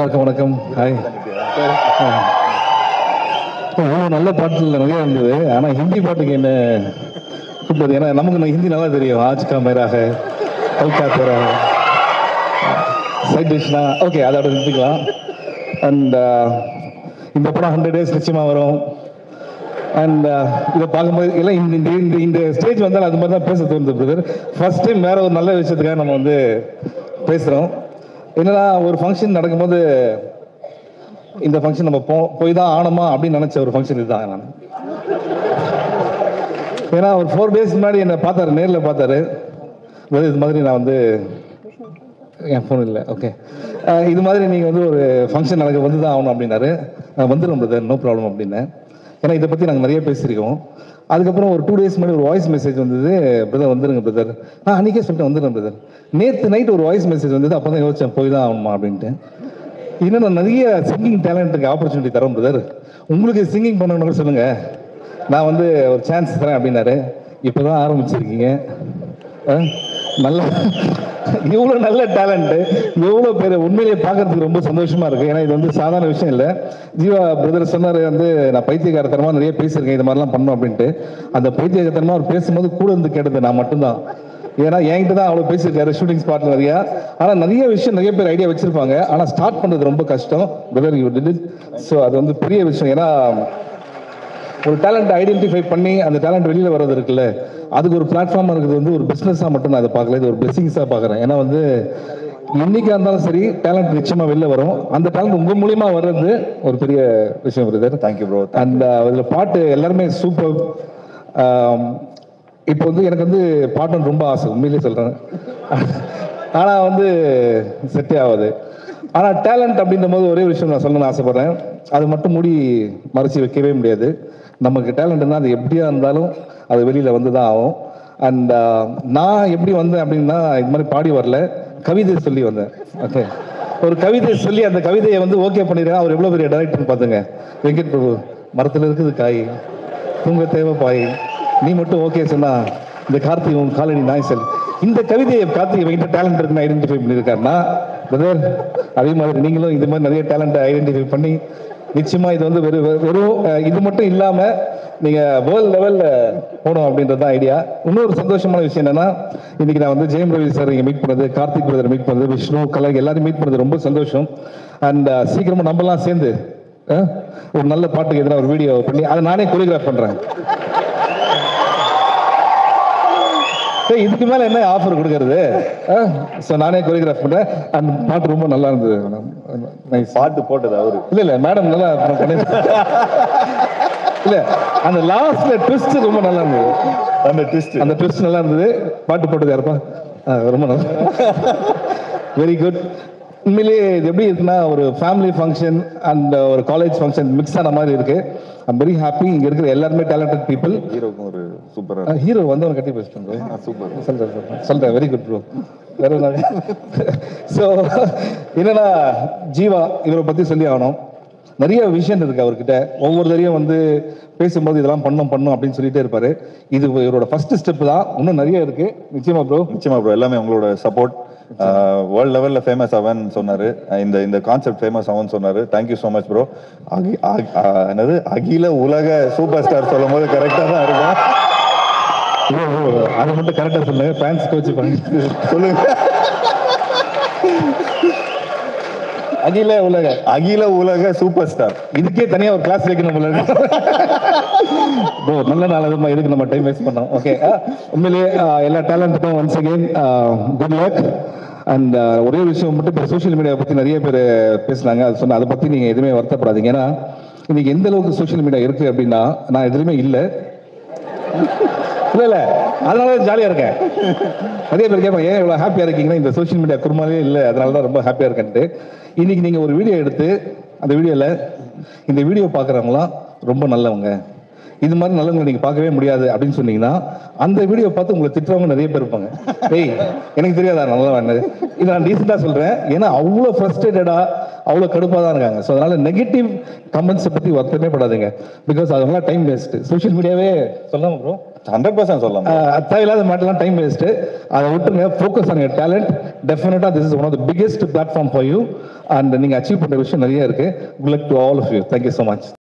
எல்லாருக்கும் வணக்கம். ஹாய் அவ்வளோ நல்ல பாட்டுல நிறைய இருந்தது. ஆனால் ஹிந்தி பாட்டுக்கு என்ன கூப்பிட்டது? ஏன்னா நமக்கு ஹிந்தி நல்லா தெரியும். ஆஜ் கா மேரா ஹை கல்கா சைட் டிஷ்னா ஓகே அதோட நிறுத்திக்கலாம் அண்ட் இந்த படம் ஹண்ட்ரட் டேஸ் நிச்சயமாக வரும். அண்ட் uh, இதை பார்க்கும்போது எல்லாம் இந்த இந்த இந்த இந்த ஸ்டேஜ் வந்தால் அது மாதிரி தான் பேச தோணுது பிரதர் ஃபர்ஸ்ட் டைம் வேற ஒரு நல்ல விஷயத்துக்காக நம்ம வந்து பேசுகிறோம் என்னடா ஒரு ஃபங்க்ஷன் நடக்கும்போது இந்த ஃபங்க்ஷன் நம்ம போ போய் தான் ஆனோமா அப்படின்னு நினச்ச ஒரு ஃபங்க்ஷன் இதுதான் நான். ஏன்னா ஒரு ஃபோர் டேஸ் முன்னாடி என்னை பார்த்தாரு நேரில் பார்த்தாரு. brother, இது மாதிரி நான் வந்து என் ஃபோன் இல்லை ஓகே இது மாதிரி நீங்கள் வந்து ஒரு ஃபங்க்ஷன் நடக்க வந்து தான் ஆகணும் அப்படின்னாரு. நான் வந்துடும் பிரதர் நோ ப்ராப்ளம் அப்படின்னேன் ஏன்னா இதை பற்றி நாங்கள் நிறைய பேசியிருக்கோம். அதுக்கப்புறம் ஒரு டூ டேஸ் முன்னாடி ஒரு வாய்ஸ் மெசேஜ் வந்தது. பிரதர் வந்துருங்க பிரதர் நான் அன்றைக்கே சொல்லிட்டு வந்துடுறேன் பிரதர் நேற்று நைட் ஒரு வாய்ஸ் மெசேஜ் வந்தது. அப்போ தான் யோசிச்சேன் போய் தான் ஆகணுமா அப்படின்ட்டு. இன்னும் நான் நிறைய சிங்கிங் டேலண்ட்டுக்கு ஆப்பர்ச்சுனிட்டி தரேன் பிரதர் உங்களுக்கு சிங்கிங் பண்ணணும்னு சொல்லுங்க. நான் வந்து ஒரு சான்ஸ் தரேன் அப்படின்னாரு. இப்போ தான் ஆரம்பிச்சிருக்கீங்க நல்லா இவ்வளோ நல்ல டேலண்ட்டு எவ்வளோ பேர் உண்மையிலேயே பார்க்கறதுக்கு ரொம்ப சந்தோஷமா இருக்கு. ஏன்னா இது வந்து சாதாரண விஷயம் இல்லை. ஜீவா பிரதர் சொன்னார் வந்து நான் பைத்தியக்காரத்தனமாக நிறைய பேசியிருக்கேன் இது மாதிரிலாம் பண்ணோம் அப்படின்ட்டு. அந்த பைத்தியகாரத்தனமாக அவர் பேசும்போது கூட இருந்து கேட்டது நான் மட்டும்தான். ஏன்னா என்கிட்ட தான் அவ்வளோ பேசியிருக்காரு ஷூட்டிங் ஸ்பாட்ல நிறையா ஆனால் நிறைய விஷயம் நிறைய பேர் ஐடியா வச்சிருப்பாங்க. ஆனால் ஸ்டார்ட் பண்ணுறது ரொம்ப கஷ்டம். பிரதர் யூ டிட் ஸோ அது வந்து பெரிய விஷயம். ஏன்னா ஒரு டேலண்ட் ஐடென்டிஃபை பண்ணி அந்த டேலண்ட் வெளியில் வர்றது இருக்குல்ல அதுக்கு ஒரு பிளாட்ஃபார்ம் இருக்குது வந்து ஒரு பிஸ்னஸாக மட்டும் நான் அதை பார்க்கல இது ஒரு பிளெஸிங்ஸாக பார்க்குறேன். ஏன்னா வந்து இன்னைக்கா இருந்தாலும் சரி டேலண்ட் நிச்சயமா வெளில வரும். அந்த டேலண்ட் உங்க மூலியமா வர்றது ஒரு பெரிய விஷயம் பிரதர் தேங்க்யூ ப்ரோ அந்த அதில் பாட்டு எல்லாருமே சூப்பர் இப்போ வந்து எனக்கு வந்து பாட்டுன்னு ரொம்ப ஆசை உண்மையிலேயே சொல்கிறேன் ஆனால் வந்து செட்டே ஆகாது. ஆனால் டேலண்ட் அப்படின்ற போது ஒரே விஷயம் நான் சொல்லணும்னு ஆசைப்பட்றேன். அது மட்டும் மூடி மறைச்சி வைக்கவே முடியாது. நமக்கு டேலண்ட்னா அது எப்படியா இருந்தாலும் அது வெளியில் வந்து தான் ஆகும் அண்ட் uh, நான் எப்படி வந்தேன் அப்படின்னா இது மாதிரி பாடி வரல. கவிதை சொல்லி வந்தேன். ஓகே ஒரு கவிதை சொல்லி அந்த கவிதையை வந்து ஓகே பண்ணிடுறேன். அவர் எவ்வளோ பெரிய டைரக்டர்னு பார்த்துங்க வெங்கட் பிரபு மரத்தில் இருக்குது காய். தூங்க தேவை பாய். நீ மட்டும் ஓகே சொன்னா இந்த கார்த்திக் உன் காலனி நாய் செல். இந்த கவிதையை கார்த்திக் வெங்கிட்ட டேலண்ட் இருக்குன்னு ஐடென்டிஃபை பண்ணியிருக்காருன்னா பிரதர் அதே மாதிரி நீங்களும் இது மாதிரி நிறைய டேலண்ட்டை ஐடென்டிஃபை பண்ணி நிச்சயமா இது வந்து வெறும் வெறும் இது மட்டும் இல்லாம நீங்க வேர்ல்ட் லெவல்ல போகணும் அப்படின்றது தான் ஐடியா இன்னொரு சந்தோஷமான விஷயம் என்னன்னா இன்னைக்கு நான் வந்து ஜெயம் ரவி சார் இங்க மீட் பண்ணது கார்த்திக் பிரதர் மீட் பண்ணது விஷ்ணு கலை எல்லாரும் மீட் பண்ணது ரொம்ப சந்தோஷம். அண்ட் சீக்கிரமா நம்மலாம் சேர்ந்து ஒரு நல்ல பாட்டுக்கு எதிராக ஒரு வீடியோ பண்ணி அதை நானே கொரியோகிராஃப் பண்றேன். ஏய், இதுக்கு மேல என்ன ஆஃபர் கொடுக்கறது? ஸோ நானே கொரியோகிராஃப் பண்றேன் அந்த பாட்டு ரொம்ப நல்லா இருந்தது நைஸ் பாட்டு போட்டது அவரு. இல்ல இல்ல மேடம் நல்லா இல்ல அந்த லாஸ்ட்ல ட்விஸ்ட் ரொம்ப நல்லா இருந்தது. அந்த ட்விஸ்ட் அந்த ட்விஸ்ட் நல்லா இருந்தது. பாட்டு போட்டது யாருப்பா? ரொம்ப நல்லா. வெரி குட் உண்மையிலேயே இது எப்படி இருக்குன்னா ஒரு ஃபேமிலி ஃபங்க்ஷன் அண்ட் ஒரு காலேஜ் ஃபங்க்ஷன் மிக்ஸ் ஆன மாதிரி இருக்கு. ஐம் வெரி ஹாப்பி இங்க இருக்கிற எல்லாருமே டேலண்டட் பீப்புள் ஹீரோக்கும் ஒரு சூப்பரா ஹீரோ வந்தவன் கட்டி பேசிட்டேன் சூப்பர் சொல்றேன் சொல்றேன். வெரி குட் ப்ரோ வேற ஸோ என்னன்னா ஜீவா இவரை பத்தி சொல்லி ஆகணும். நிறைய விஷயம் இருக்கு அவர்கிட்ட. ஒவ்வொரு தடையும் வந்து பேசும்போது இதெல்லாம் பண்ணும் பண்ணும் அப்படின்னு சொல்லிட்டே இருப்பாரு. இது இவரோட ஃபர்ஸ்ட் ஸ்டெப் தான். இன்னும் நிறைய இருக்கு. நிச்சயமா ப்ரோ நிச்சயமா ப்ரோ எல்லாமே உங்களோட சப்போர்ட் வேர்ல்ட் லெவல்ல ஃபேமஸ் ஆவன் சொன்னாரு. இந்த இந்த கான்செப்ட் ஃபேமஸ் ஆகும்னு சொன்னாரு. Thank you so much bro அகி என்னது? அகில உலக சூப்பர் ஸ்டார் சொல்லும் போது கரெக்டாக தான் இருக்கும். அதை மட்டும் கரெக்டாக சொல்லுங்க. ஃபேன்ஸ் கோச்சு பண்ணி. சொல்லுங்க. அகில உலக அகில உலக சூப்பர் ஸ்டார் இதுக்கே தனியா ஒரு கிளாஸ் வைக்கணும் போல ப்ரோ நல்ல நாள் அதுமா. எதுக்கு நம்ம டைம் வேஸ்ட் பண்ணோம்? ஓகே உண்மையிலேயே எல்லா டேலண்ட்டுக்கும் once again good luck and ஒரே விஷயம் மட்டும் இப்போ சோஷியல் மீடியா பற்றி நிறைய பேர் பேசுனாங்க. அது சொன்ன அதை பற்றி நீங்கள் எதுவுமே வருத்தப்படாதீங்க. ஏன்னா இன்னைக்கு எந்த அளவுக்கு சோஷியல் மீடியா இருக்கு அப்படின்னா நான் எதுலையுமே இல்லை. இல்லை இல்லை. அதனால ஜாலியாக இருக்கேன். நிறைய பேர் கேட்பாங்க ஏன் இவ்வளோ ஹாப்பியாக இருக்கீங்கன்னா இந்த சோஷியல் மீடியா குருமாலே இல்லை. அதனால தான் ரொம்ப ஹாப்பியாக இருக்கேன்ட்டு. இன்னைக்கு நீங்கள் ஒரு வீடியோ எடுத்து அந்த வீடியோவில் இந்த வீடியோ பார்க்குறவங்களாம் ரொம்ப நல்லவங்க. இது மாதிரி நல்லவங்களை நீங்கள் பார்க்கவே முடியாது அப்படின்னு சொன்னீங்கன்னா அந்த வீடியோ பார்த்து உங்களை திட்டுறவங்க நிறைய பேர் இருப்பாங்க. ஏய் எனக்கு தெரியாதா நல்லவன்? இதை நான் டீசெண்டாக சொல்கிறேன் ஏன்னா அவ்வளோ ஃப்ரஸ்ட்ரேட்டடாக அவ்வளோ கடுப்பாக தான் இருக்காங்க. ஸோ அதனால நெகட்டிவ் கமெண்ட்ஸை பற்றி வருத்தமே படாதீங்க. பிகாஸ் அதெல்லாம் டைம் வேஸ்ட் சோஷியல் மீடியாவே சொல்லாம ப்ரோ ஹண்ட்ரட் பர்சன்ட் சொல்லலாம் தேவையில்லாத மாட்டெல்லாம் டைம் வேஸ்ட்டு அதை விட்டுருங்க. ஃபோக்கஸ் ஆன் யர் டேலண்ட் டெஃபினட்டாக this is one of the biggest platform for you and நீங்கள் அச்சீவ் பண்ணுற விஷயம் நிறைய இருக்குது good luck to all of you thank you so much